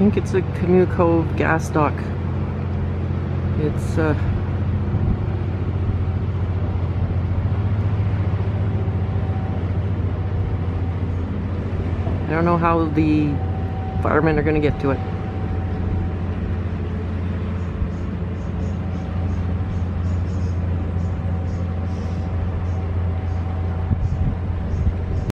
think it's a Canoe Cove gas dock. It's uh, I don't know how the firemen are gonna get to it.